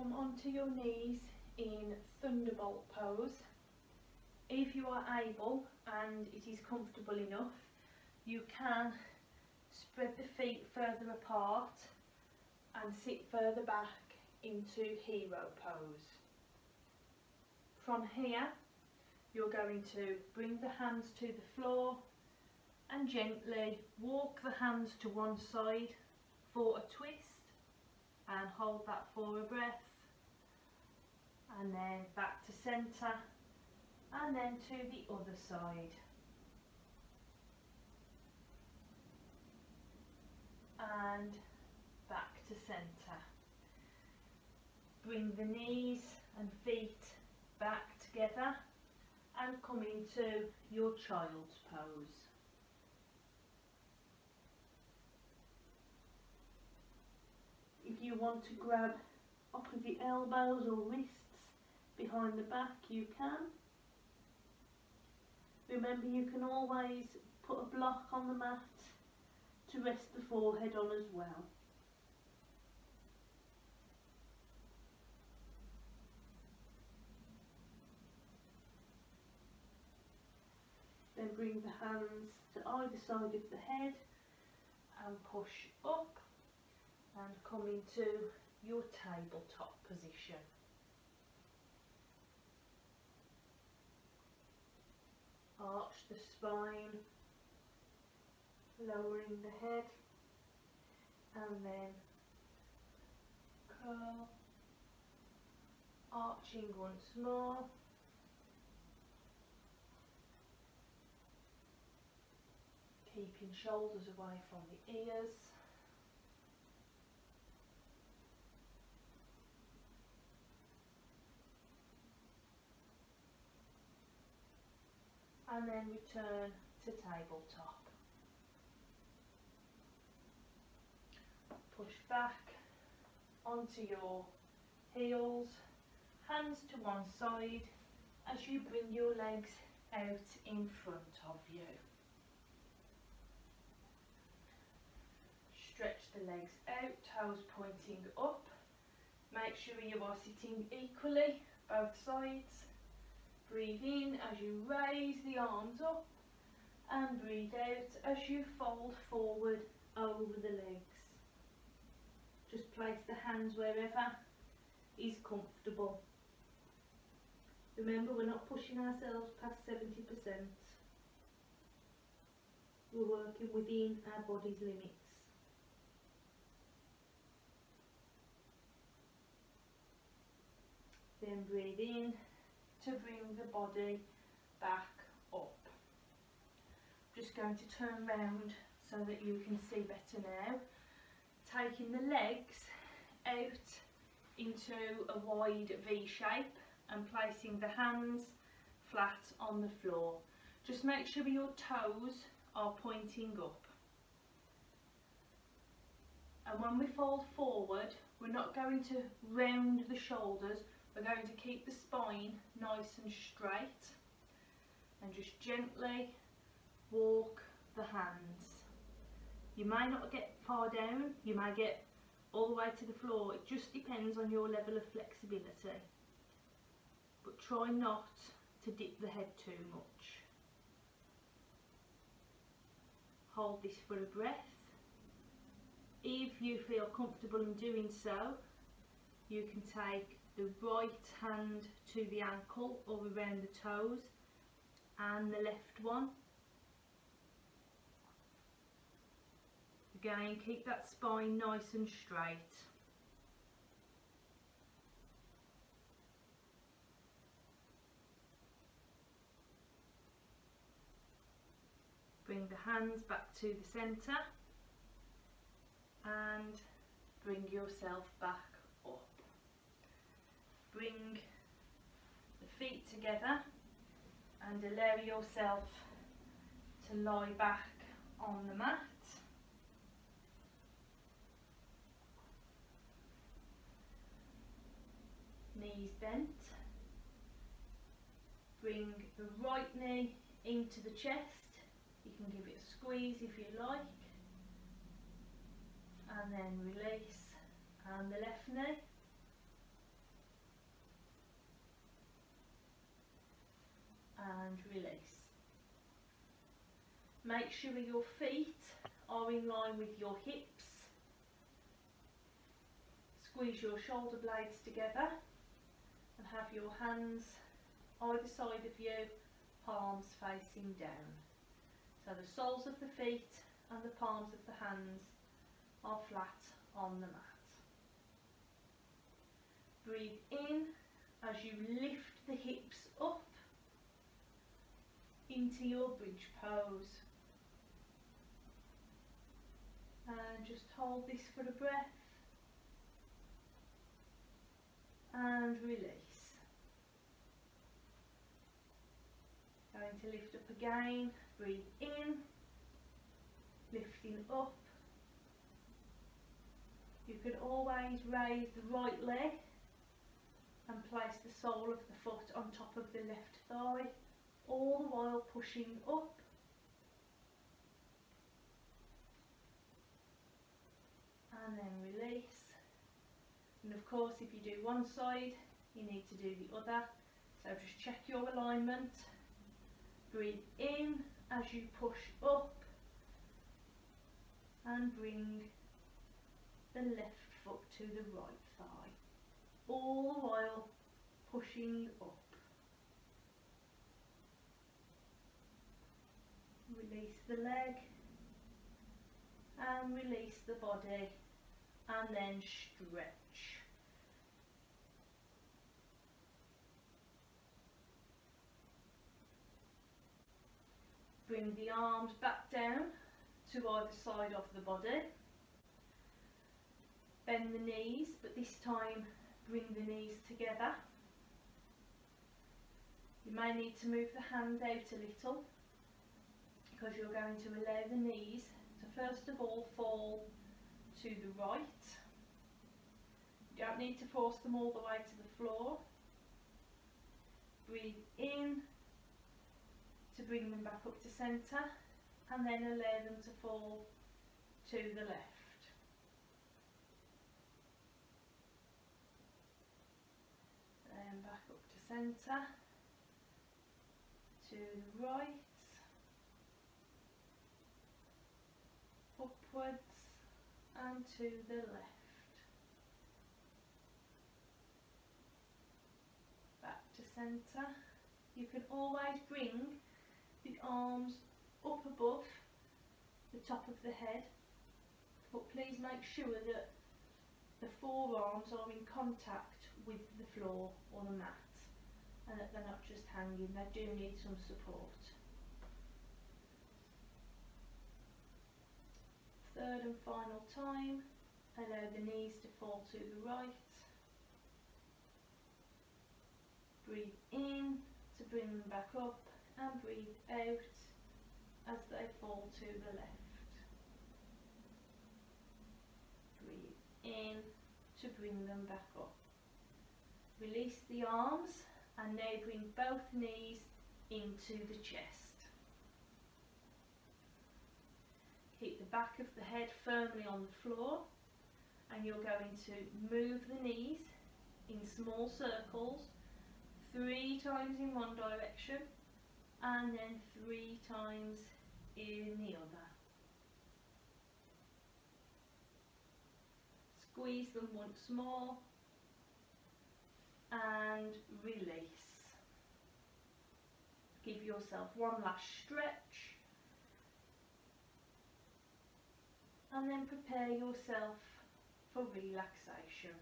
come onto your knees in thunderbolt pose. If you are able and it is comfortable enough, you can spread the feet further apart and sit further back into hero pose. From here, you're going to bring the hands to the floor and gently walk the hands to one side for a twist and hold that for a breath and then back to centre and then to the other side. And back to centre. Bring the knees and feet back together and come into your child's pose. If you want to grab opposite elbows or wrists behind the back you can. Remember you can always put a block on the mat to rest the forehead on as well. Then bring the hands to either side of the head and push up and come into your tabletop position. Arch the spine, lowering the head and then curl, arching once more. Keeping shoulders away from the ears. And then return to tabletop. Push back onto your heels, hands to one side as you bring your legs out in front of you. Stretch the legs out, toes pointing up. Make sure you are sitting equally, both sides. Breathe in as you raise the arms up and breathe out as you fold forward over the legs. Just place the hands wherever is comfortable. Remember we're not pushing ourselves past 70%. We're working within our body's limits. Then breathe in to bring the body back up. I'm Just going to turn round so that you can see better now. Taking the legs out into a wide V shape and placing the hands flat on the floor. Just make sure your toes are pointing up. And when we fold forward, we're not going to round the shoulders, we're going to keep the spine nice and straight and just gently walk the hands. You may not get far down, you may get all the way to the floor, it just depends on your level of flexibility. But try not to dip the head too much. Hold this for a breath. If you feel comfortable in doing so, you can take the right hand to the ankle or around the toes and the left one. Again, keep that spine nice and straight. Bring the hands back to the centre and bring yourself back bring the feet together and allow yourself to lie back on the mat. Knees bent. Bring the right knee into the chest. You can give it a squeeze if you like. And then release. And the left knee and release. Make sure your feet are in line with your hips. Squeeze your shoulder blades together and have your hands either side of you, palms facing down. So the soles of the feet and the palms of the hands are flat on the mat. Breathe in as you lift the hips up into your bridge pose. And just hold this for a breath. And release. Going to lift up again. Breathe in. Lifting up. You can always raise the right leg and place the sole of the foot on top of the left thigh, all the while pushing up. And then release. And of course if you do one side, you need to do the other. So just check your alignment. Breathe in as you push up and bring the left foot to the right thigh all the while pushing up. Release the leg and release the body and then stretch. Bring the arms back down to either side of the body. Bend the knees, but this time bring the knees together. You may need to move the hands out a little because you're going to allow the knees to first of all fall to the right. You don't need to force them all the way to the floor. Breathe in to bring them back up to centre and then allow them to fall to the left. Then back up to centre to the right, upwards and to the left. Back to centre. You can always bring the arms up above the top of the head but please make sure that the forearms are in contact with the floor or the mat and that they're not just hanging, they do need some support. Third and final time, allow the knees to fall to the right. Breathe in to bring them back up and breathe out as they fall to the left. Breathe in to bring them back up. Release the arms and now bring both knees into the chest. Keep the back of the head firmly on the floor and you're going to move the knees in small circles three times in one direction and then three times in the other. Squeeze them once more and release. Give yourself one last stretch and then prepare yourself for relaxation.